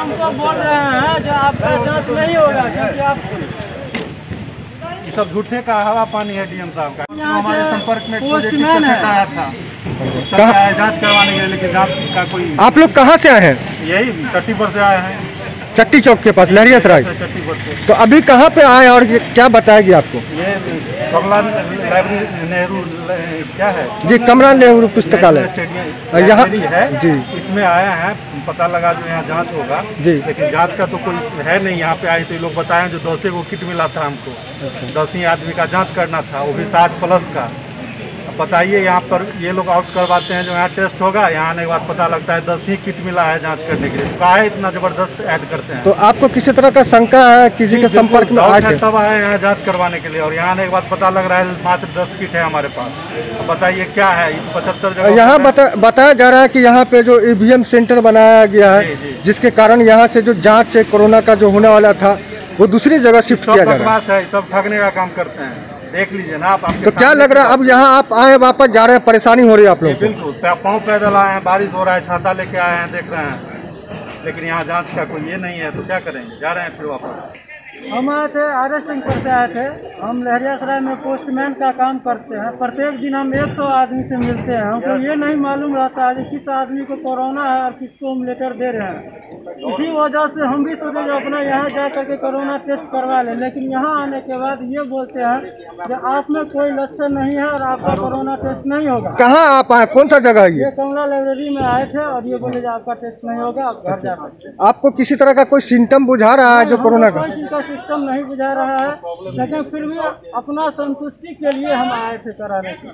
हमको बोल रहे हैं जो आपका जाँच नहीं होगा क्योंकि आप ये सब झूठे का हवा पानी है डीएम साहब का। हमारे संपर्क में पोस्टमैन आया था? जाँच करवाने के लिए लेकिन जाँच का कोई आप लोग कहाँ से आए हैं? यही चट्टी पर से आए हैं। चट्टी चौक के पास लहरिया सराय से तो अभी कहाँ पे आए और क्या बताएगी आपको? ये कमला नेहरू क्या है? जी कमरा नेहरू पुस्तकालय। यहाँ- है। जी। इसमें आया है पता लगा जो यहाँ जाँच होगा। जी। लेकिन जाँच का तो कोई है नहीं यहाँ पे आए तो ये लोग बताए जो दसे को किट मिला था हमको। अच्छा। दस ही आदमी का जाँच करना था वो भी साठ प्लस का। बताइए यहाँ पर ये लोग आउट करवाते हैं जो यहाँ टेस्ट होगा यहाँ आने के बाद पता लगता है दस ही किट मिला है जाँच करने के लिए। तो काहे इतना ज़बरदस्त ऐड करते हैं? तो आपको किसी तरह का शंका है किसी के संपर्क में आए तब आए यहाँ जाँच करवाने के लिए और यहाँ आने के बाद पता लग रहा है मात्र दस किट है हमारे पास। बताइए क्या है? पचहत्तर जगह यहाँ बताया जा रहा है की यहाँ पे जो ईवीएम सेंटर बनाया गया है जिसके कारण यहाँ से जो जाँच है कोरोना का जो होने वाला था वो दूसरी जगह शिफ्ट किया जा रहा है सब ठगने का काम करते हैं। देख लीजिए ना आप आपके तो क्या लग रहा है अब यहाँ आप आए वापस जा रहे हैं परेशानी हो रही है आप लोग बिल्कुल। पाँव पैदल आए हैं बारिश हो रहा है छाता लेके आए हैं देख रहे हैं। लेकिन यहाँ जाँच का कोई ये नहीं है तो क्या करेंगे? जा रहे हैं फिर वापस। हम आए थे आर एस पर से आए थे। हम लहरिया सराय में पोस्टमैन का काम करते हैं। प्रत्येक दिन हम 100 आदमी से मिलते हैं। हमको ये नहीं मालूम रहता है कि किस आदमी को कोरोना है और किसको हम लेटर दे रहे हैं। इसी वजह से हम भी सोचे जो अपना यहाँ जा करके कोरोना टेस्ट करवा लें। लेकिन यहाँ आने के बाद ये बोलते हैं कि आप में कोई लक्षण नहीं है और आपका कोरोना टेस्ट नहीं होगा। कहाँ आप आए? कौन सा जगह है ये? कमला लाइब्रेरी में आए थे और ये बोले आपका टेस्ट नहीं होगा आप घर जा सकते हैं आपको किसी तरह का कोई सिम्टम बुझा रहा है जो कोरोना का? सिस्टम नहीं बुझा रहा है लेकिन फिर भी अपना संतुष्टि के लिए हम आए थे कराने के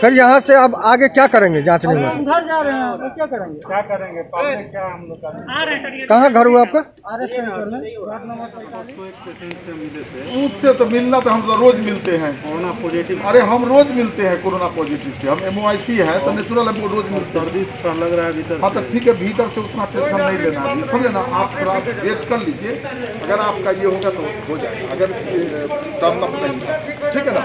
फिर यहाँ से अब आगे क्या करेंगे जांचने में? घर जा रहे हैं तो क्या करेंगे? क्या करेंगे? क्या हम लोग कहाँ घर हुआ आपका? पेशेंट से उससे तो मिलना तो हम तो रोज मिलते हैं। Corona positive. अरे हम रोज मिलते हैं कोरोना पॉजिटिव से। हम एम है तो नेचुरल हम रोज मिलते हैं। सर्दी सा लग रहा है भीतर हाँ तो ठीक है भीतर से उतना टेंशन नहीं लेना। समझे ना आप थोड़ा वेट कर लीजिए। अगर आपका ये होगा तो हो जाएगा। अगर टर्न अप नहीं ठीक है ना?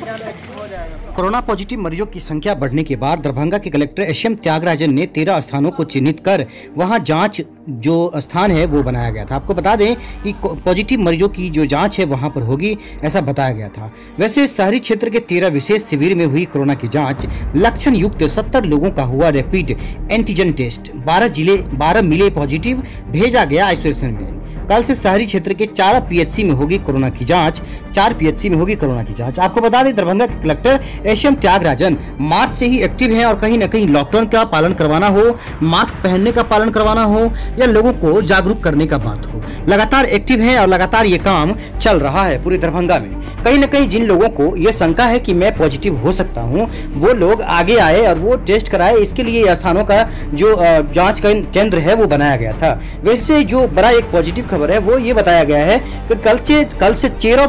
कोरोना पॉजिटिव मरीजों की संख्या बढ़ने के बाद दरभंगा के कलेक्टर एस एम त्यागराजन ने तेरह स्थानों को चिन्हित कर वहाँ जाँच जो स्थान है वो बनाया गया था। आपको बता दें कि पॉजिटिव मरीजों की जो जाँच है वहाँ पर होगी, ऐसा बताया गया था। वैसे शहरी क्षेत्र के तेरह विशेष शिविर में हुई कोरोना की जाँच लक्षण युक्त सत्तर लोगों का हुआ रैपिड एंटीजन टेस्ट। बारह ज़िले, बारह मिले पॉजिटिव, भेजा गया आइसोलेशन में। कल से शहरी क्षेत्र के चार पीएचसी में होगी कोरोना की जाँच। चार पीएचसी में होगी कोरोना की जाँच। आपको बता दें, दरभंगा के collector S M Thiyagarajan March से ही एक्टिव हैं और कहीं ना कहीं लॉकडाउन का पालन करवाना हो मास्क पहनने का पालन करवाना हो, या लोगों को जागरूक करने का बात हो। लगातार एक्टिव है और लगातार ये काम चल रहा है पूरे दरभंगा में। कहीं ना कहीं जिन लोगों को ये शंका है कि मैं पॉजिटिव हो सकता हूँ वो लोग आगे आए और वो टेस्ट कराए। इसके लिए स्थानों का जो जाँच केंद्र है वो बनाया गया था। वैसे जो बड़ा एक पॉजिटिव खबर है वो ये बताया गया है कि कल से कल से चेरो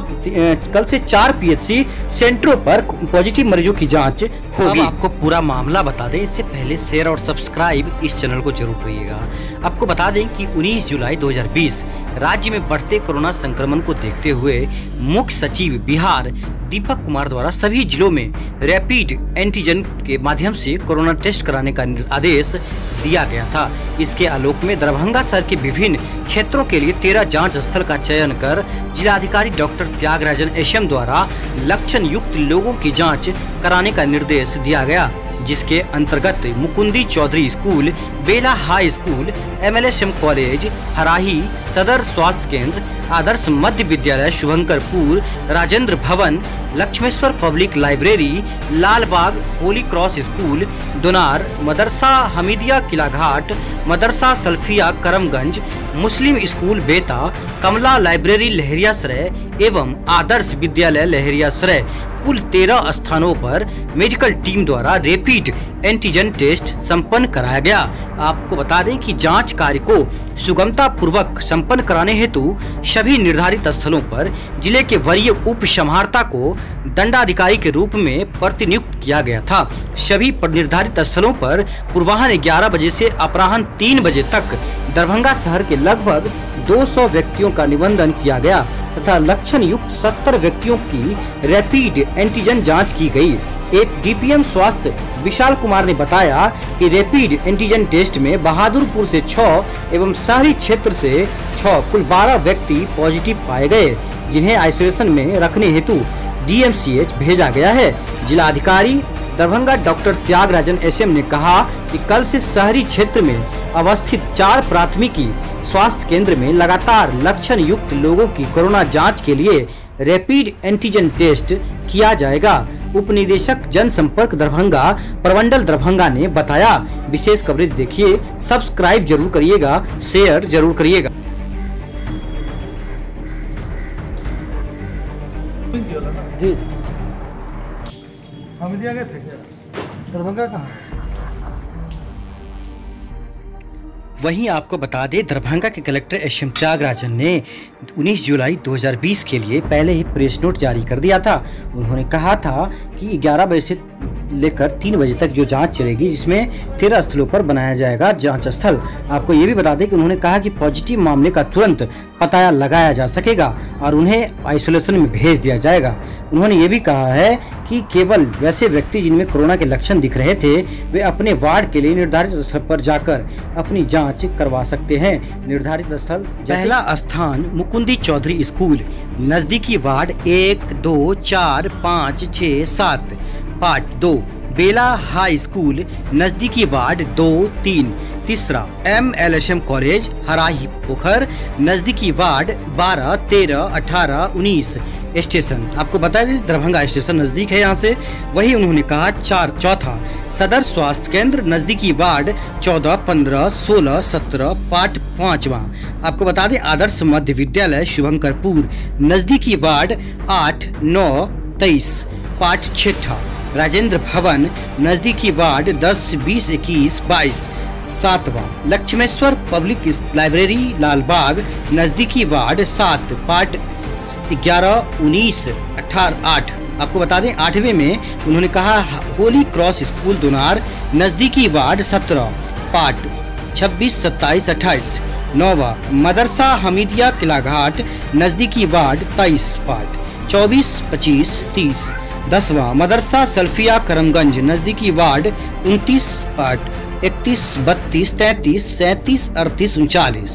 कल से चार पीएचसी सेंटरों पर पॉजिटिव मरीजों की जाँच होगी। आपको पूरा मामला बता दें। इससे पहले शेयर और सब्सक्राइब इस चैनल को ज़रूर करिएगा। आपको बता दें कि 19 जुलाई 2020 राज्य में बढ़ते कोरोना संक्रमण को देखते हुए मुख्य सचिव बिहार दीपक कुमार द्वारा सभी जिलों में रैपिड एंटीजन के माध्यम से कोरोना टेस्ट कराने का आदेश दिया गया था। इसके आलोक में दरभंगा शहर के विभिन्न क्षेत्रों के लिए तेरह जाँच स्थल का चयन कर जिलाधिकारी डॉक्टर त्यागराजन एशम द्वारा लक्षण युक्त लोगों की जाँच कराने का निर्देश दिया गया। जिसके अंतर्गत Mukundi Chaudhary school, Bela high school M MLSM college, Harahi सदर स्वास्थ्य केंद्र, आदर्श मध्य विद्यालय Shubhankarpur, Rajendra Bhawan, Lakshmeshwar public library, Lalbagh holy cross school, Donar, Madrasa Hamidiya Qila Ghat Madrasa Salfia Karamganj, Muslim school Beta, Kamla library Laheriasarai एवं आदर्श विद्यालय लहरियासराय कुल तेरह स्थानों पर मेडिकल टीम द्वारा रेपिड एंटीजन टेस्ट संपन्न कराया गया। आपको बता दें कि जाँच कार्य को सुगमता पूर्वक संपन्न कराने हेतु सभी निर्धारित स्थलों पर ज़िले के वरीय उप समाहर्ता को दंडाधिकारी के रूप में प्रतिनियुक्त किया गया था। सभी निर्धारित स्थलों पर पूर्वाह्न 11 बजे से अपराहन 3 बजे तक दरभंगा शहर के लगभग 200 व्यक्तियों का निबंधन किया गया। तथा लक्षण युक्त सत्तर व्यक्तियों की रैपिड एंटीजन जाँच की गई। एक डीपीएम स्वास्थ्य विशाल कुमार ने बताया कि रैपिड एंटीजन टेस्ट में बहादुरपुर से 6 एवं शहरी क्षेत्र से 6 कुल 12 व्यक्ति पॉजिटिव पाए गए, जिन्हें आइसोलेशन में रखने हेतु डीएमसीएच भेजा गया है। जिला अधिकारी दरभंगा डॉक्टर त्यागराजन एसएम ने कहा कि कल से शहरी क्षेत्र में अवस्थित चार प्राथमिकी स्वास्थ्य केंद्र में लगातार लक्षण युक्त लोगों की कोरोना जाँच के लिए रैपिड एंटीजन टेस्ट किया जाएगा उप निदेशक जनसंपर्क दरभंगा प्रमंडल दरभंगा ने बताया। विशेष कवरेज देखिए सब्सक्राइब ज़रूर करिएगा शेयर ज़रूर करिएगा। जी। हम दिया गए थे दरभंगा कहाँ? वहीं आपको बता दें, दरभंगा के कलेक्टर एस एम त्यागराजन ने 19 जुलाई 2020 के लिए पहले ही प्रेस नोट जारी कर दिया था। उन्होंने कहा था कि 11 बजे से लेकर 3 बजे तक जो जाँच चलेगी, जिसमें तेरह स्थलों पर बनाया जाएगा जाँच स्थल। आपको ये भी बता दें कि उन्होंने कहा कि पॉजिटिव मामले का तुरंत पता लगाया जा सकेगा और उन्हें आइसोलेशन में भेज दिया जाएगा। उन्होंने ये भी कहा है कि केवल वैसे व्यक्ति जिनमें कोरोना के लक्षण दिख रहे थे, वे अपने वार्ड के लिए निर्धारित स्थल पर जाकर अपनी जाँच करवा सकते हैं। निर्धारित स्थल पहला स्थान मुकुंदी चौधरी स्कूल, नजदीकी वार्ड एक, दो, चार, पाँच छ सात, पार्ट दो, बेला हाई स्कूल, नजदीकी वार्ड दो, तीन। तीसरा, M L S M college, Harahi, पोखर, नजदीकी वार्ड, बारह, तेरह, अठारह, उन्नीस स्टेशन। आपको बता दें, दरभंगा स्टेशन नज़दीक है यहाँ से। वही उन्होंने कहा, चार, चौथा, सदर स्वास्थ्य केंद्र, नजदीकी वार्ड, चौदह, पंद्रह, सोलह, सत्रह पार्ट पाँचवा। आपको बता दें, आदर्श मध्य विद्यालय, शुभंकरपुर, नजदीकी वार्ड, आठ, नौ, तेईस पार्ट छठा। राजेंद्र भवन, नजदीकी वार्ड, दस, बीस, इक्कीस, बाईस। सातवां, लक्ष्मेश्वर पब्लिक लाइब्रेरी, लालबाग, नजदीकी वार्ड सात, पार्ट ग्यारह, उन्नीस अठारह आठ। आपको बता दें, आठवें में उन्होंने कहा, होली क्रॉस स्कूल दोनार, नजदीकी वार्ड सत्रह, पार्ट छब्बीस, सत्ताईस, अट्ठाईस। नौवा, मदरसा हमीदिया किलाघाट, नजदीकी वार्ड तेईस, पार्ट चौबीस, पच्चीस, तीस। दसवां, मदरसा सल्फिया करमगंज, नजदीकी वार्ड उनतीस, पार्ट इकतीस, बत्तीस, तैतीस, सैंतीस, अड़तीस, उनचालीस।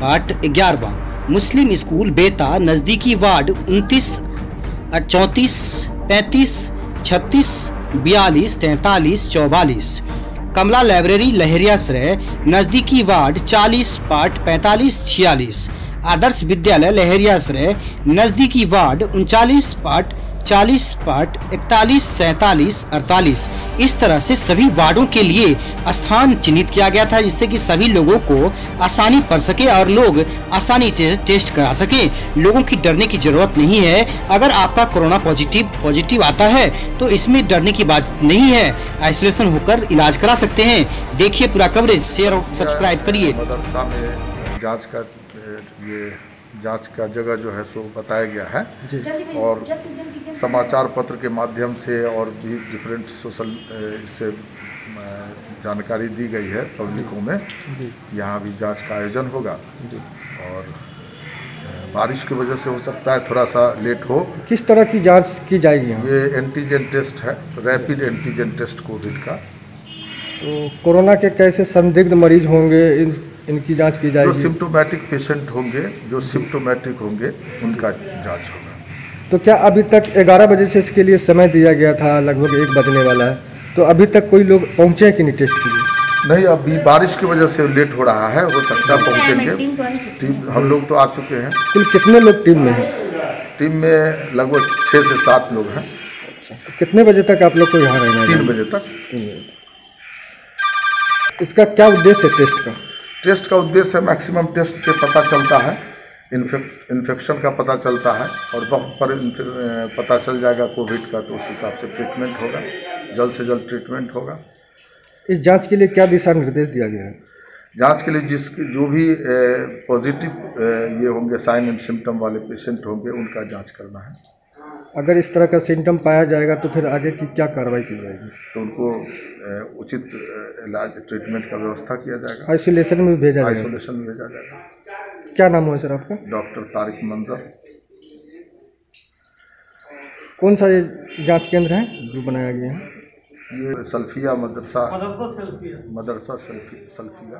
पार्ट ग्यारहवा। मुस्लिम स्कूल बेता, नजदीकी वार्ड उनतीस, चौंतीस, पैंतीस, छत्तीस, बयालीस, तैंतालीस, चौवालीस। कमला लाइब्रेरी लहरियासराय नजदीकी वार्ड 40 पार्ट 45 छियालीस। आदर्श विद्यालय लहरियासराय नजदीकी वार्ड उनचालीस पार्ट 40 पार्ट इकतालीस, सैतालीस, अड़तालीस। इस तरह से सभी वार्डों के लिए स्थान चिन्हित किया गया था, जिससे कि सभी लोगों को आसानी पड़ सके और लोग आसानी से टेस्ट करा सके। लोगों की डरने की ज़रूरत नहीं है। अगर आपका कोरोना पॉजिटिव पॉजिटिव आता है तो इसमें डरने की बात नहीं है। आइसोलेशन होकर इलाज करा सकते हैं। देखिए पूरा कवरेज, शेयर और सब्सक्राइब करिए। का ये जाँच का जगह जो है सो बताया गया है। और समाचार पत्र के माध्यम से और भी डिफरेंट सोशल इससे जानकारी दी गई है पब्लिकों में। यहाँ भी जाँच का आयोजन होगा। और बारिश की वजह से हो सकता है थोड़ा सा लेट हो। किस तरह की जाँच की जाएगी ये एंटीजन टेस्ट है रैपिड एंटीजन टेस्ट कोविड का। तो कोरोना के कैसे संदिग्ध मरीज़ होंगे इन इनकी जाँच की जाएगी। जो सिम्टोमेटिक पेशेंट होंगे जो सिम्टोमेटिक होंगे उनका जाँच होगा। तो क्या अभी तक 11 बजे से इसके लिए समय दिया गया था लगभग एक बजने वाला है? तो अभी तक कोई लोग पहुँचे हैं कि नहीं टेस्ट के लिए? नहीं अभी बारिश की वजह से लेट हो रहा है हो सकता है पहुँचेंगे। टीम हम लोग तो आ चुके हैं। कुल कितने लोग टीम में हैं? टीम में लगभग छः से सात लोग हैं। कितने बजे तक आप लोग को यहाँ रहना है? तीन बजे तक। तीन बजे तक। इसका क्या उद्देश्य है टेस्ट का? टेस्ट का उद्देश्य है मैक्सिमम टेस्ट से पता चलता है इन्फेक्ट इन्फेक्शन का पता चलता है और वक्त पर पता चल जाएगा कोविड का तो उस हिसाब से ट्रीटमेंट होगा जल्द से जल्द ट्रीटमेंट होगा। इस जाँच के लिए क्या दिशा निर्देश दिया गया है? जाँच के लिए जिसकी जो भी पॉजिटिव ये होंगे साइन एंड सिम्टम वाले पेशेंट होंगे उनका जाँच करना है। अगर इस तरह का सिम्टम पाया जाएगा तो फिर आगे की क्या कार्रवाई की जाएगी? तो उनको उचित इलाज ट्रीटमेंट का व्यवस्था किया जाएगा। आइसोलेशन में भेजा जाएगा? आइसोलेशन में भेजा जाएगा। क्या नाम हुआ सर आपका? डॉक्टर तारिक मंजर। कौन सा ये जाँच केंद्र है जो बनाया गया है? ये सल्फिया मदरसा। मदरसा सल्फिया। मदरसा सल्फिया।